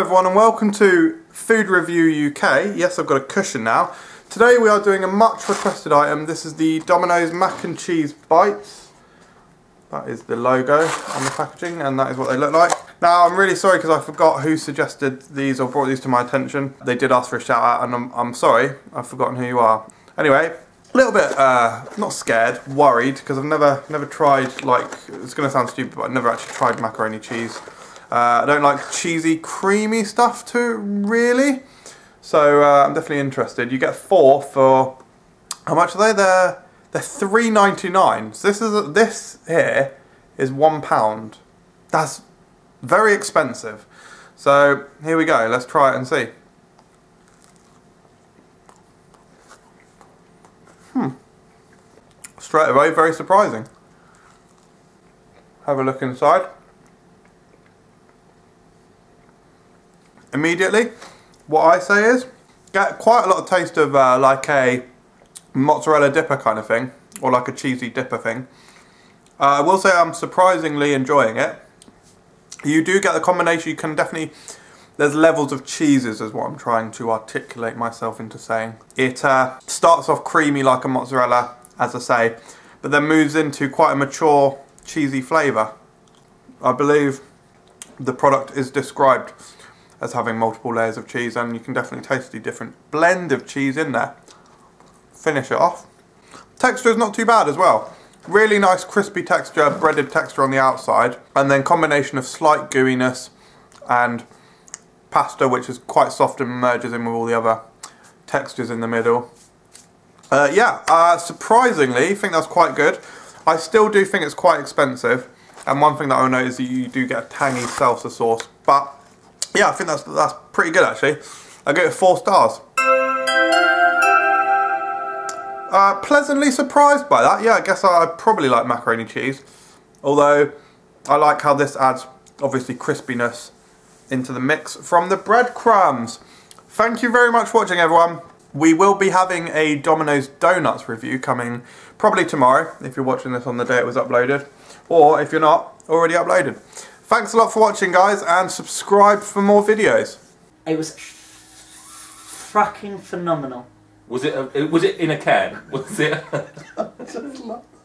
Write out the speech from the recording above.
everyone and welcome to Food Review UK. Yes, I've got a cushion now. Today we are doing a much requested item. This is the Domino's Mac and Cheese Bites. That is the logo on the packaging and that is what they look like. Now I'm really sorry because I forgot who suggested these or brought these to my attention. They did ask for a shout out and I'm, I'm sorry, I've forgotten who you are. Anyway, a little bit, uh, not scared, worried because I've never never tried like, it's going to sound stupid but I've never actually tried macaroni cheese. Uh, I don't like cheesy, creamy stuff too, really. So uh, I'm definitely interested. You get four for how much are they? They're they're three ninety nine. So this is this here is one pound. That's very expensive. So here we go. Let's try it and see. Hmm. Straight away, very surprising. Have a look inside. Immediately, what I say is, get quite a lot of taste of uh, like a mozzarella dipper kind of thing, or like a cheesy dipper thing. Uh, I will say I'm surprisingly enjoying it. You do get the combination, you can definitely, there's levels of cheeses is what I'm trying to articulate myself into saying. It uh, starts off creamy like a mozzarella, as I say, but then moves into quite a mature cheesy flavour. I believe the product is described as having multiple layers of cheese and you can definitely taste the different blend of cheese in there. Finish it off. Texture is not too bad as well. Really nice crispy texture, breaded texture on the outside and then combination of slight gooiness and pasta which is quite soft and merges in with all the other textures in the middle. Uh, yeah, uh, surprisingly, I think that's quite good. I still do think it's quite expensive and one thing that I will note is that you do get a tangy salsa sauce but yeah, I think that's that's pretty good actually. I give it four stars. Uh, pleasantly surprised by that. Yeah, I guess I probably like macaroni cheese. Although, I like how this adds, obviously, crispiness into the mix from the breadcrumbs. Thank you very much for watching, everyone. We will be having a Domino's Donuts review coming probably tomorrow, if you're watching this on the day it was uploaded. Or, if you're not, already uploaded. Thanks a lot for watching, guys, and subscribe for more videos. It was fucking phenomenal. Was it? A, was it in a can? Was it?